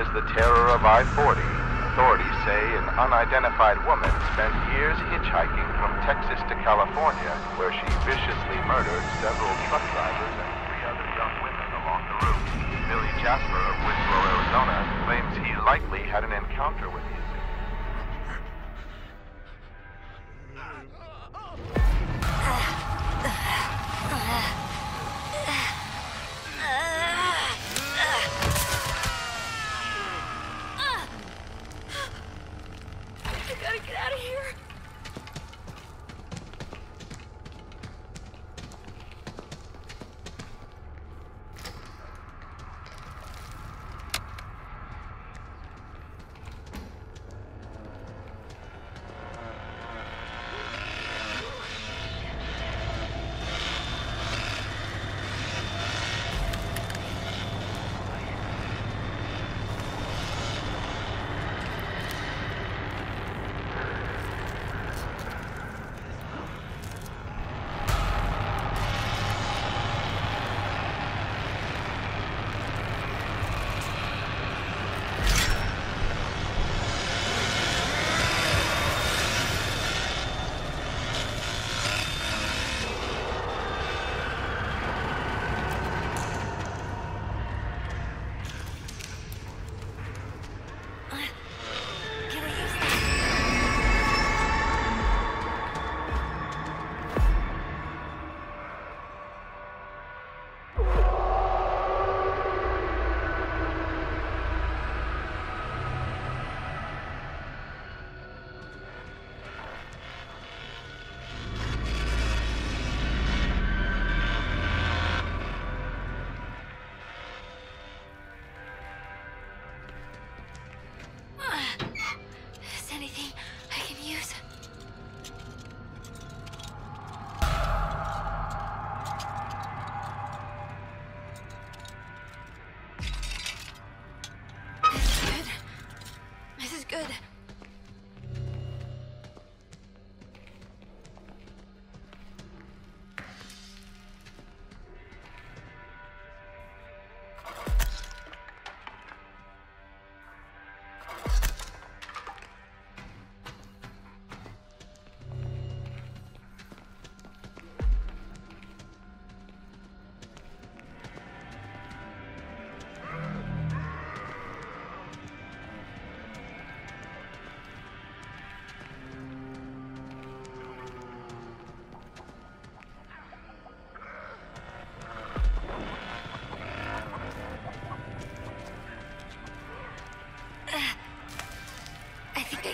is the terror of I-40. Authorities say an unidentified woman spent years hitchhiking from Texas to California, where she viciously murdered several truck drivers and three other young women along the route. Billy Jasper of Winslow, Arizona, claims he likely had an encounter with the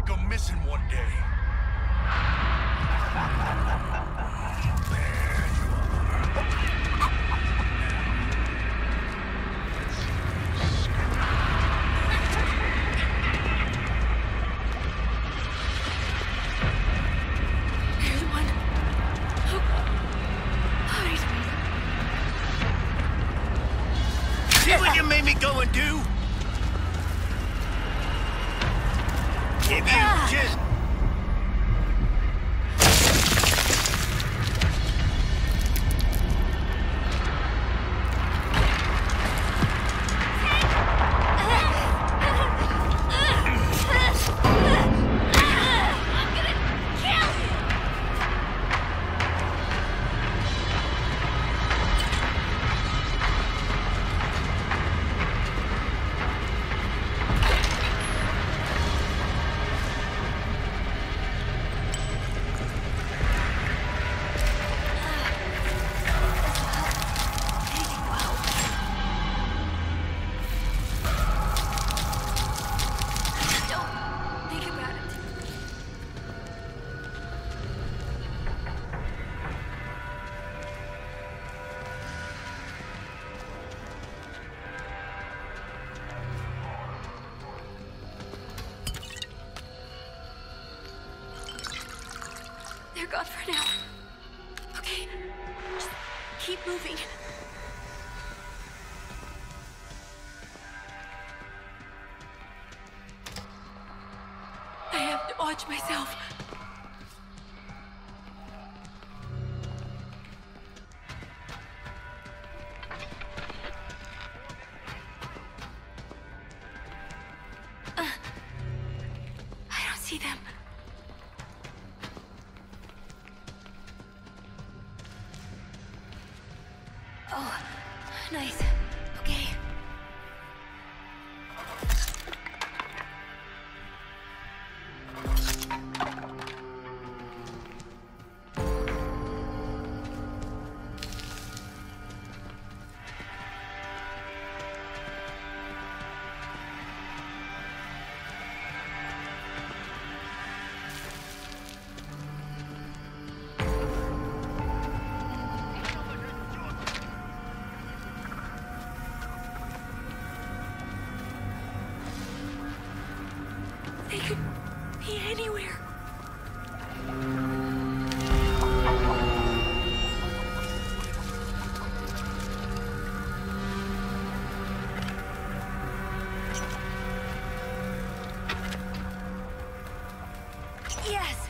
might go missing one day. you are. See what you made me go and do? If you just... moving. I have to watch myself. Uh, I don't see them. They could be anywhere. Yes!